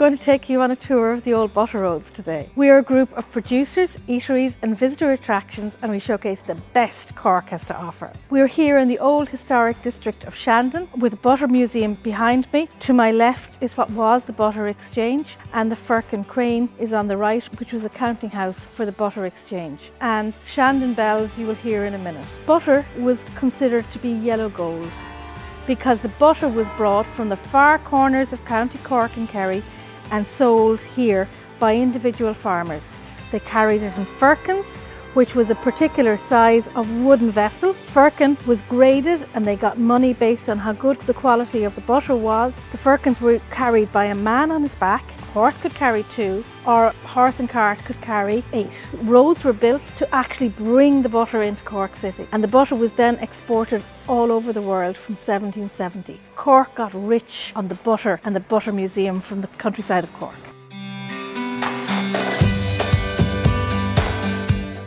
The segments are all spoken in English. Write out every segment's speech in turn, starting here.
going to take you on a tour of the old Butter Roads today. We are a group of producers, eateries and visitor attractions and we showcase the best Cork has to offer. We're here in the old historic district of Shandon with the Butter Museum behind me. To my left is what was the Butter Exchange and the Firkin Crane is on the right which was a counting house for the Butter Exchange. And Shandon bells you will hear in a minute. Butter was considered to be yellow gold because the butter was brought from the far corners of County Cork and Kerry and sold here by individual farmers. They carried it in firkins, which was a particular size of wooden vessel. Firkin was graded and they got money based on how good the quality of the butter was. The firkins were carried by a man on his back horse could carry two or horse and cart could carry eight. Roads were built to actually bring the butter into Cork City and the butter was then exported all over the world from 1770. Cork got rich on the butter and the Butter Museum from the countryside of Cork.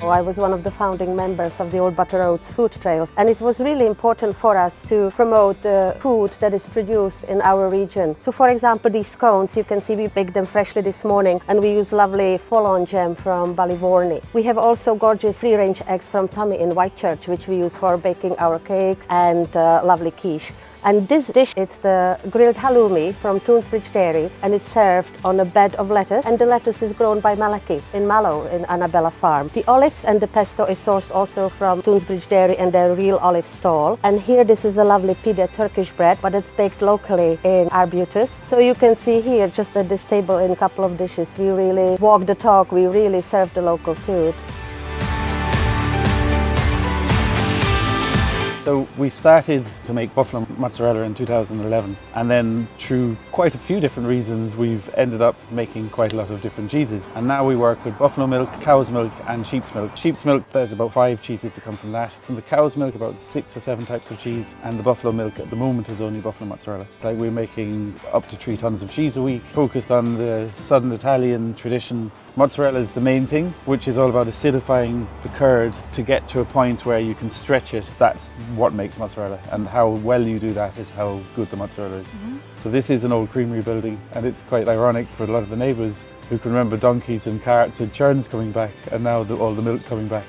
I was one of the founding members of the Old Butter Roads food trails and it was really important for us to promote the food that is produced in our region. So for example these scones, you can see we baked them freshly this morning and we use lovely Folláin jam from Ballyvourney. We have also gorgeous free-range eggs from Tommy in Whitechurch which we use for baking our cakes and uh, lovely quiche. And this dish, it's the grilled halloumi from Toonsbridge Dairy and it's served on a bed of lettuce and the lettuce is grown by Malachy in Mallow in Annabella Farm. The olives and the pesto is sourced also from Toonsbridge Dairy and their real olive stall. And here this is a lovely pide Turkish bread but it's baked locally in Arbutus. So you can see here just at this table in a couple of dishes we really walk the talk, we really serve the local food. So we started to make buffalo mozzarella in 2011 and then through quite a few different reasons we've ended up making quite a lot of different cheeses and now we work with buffalo milk, cow's milk and sheep's milk. Sheep's milk there's about five cheeses that come from that. From the cow's milk about six or seven types of cheese and the buffalo milk at the moment is only buffalo mozzarella. Like we're making up to three tons of cheese a week focused on the southern Italian tradition Mozzarella is the main thing, which is all about acidifying the curd to get to a point where you can stretch it. That's what makes mozzarella, and how well you do that is how good the mozzarella is. Mm -hmm. So this is an old creamery building, and it's quite ironic for a lot of the neighbours who can remember donkeys and carts and churns coming back, and now the, all the milk coming back.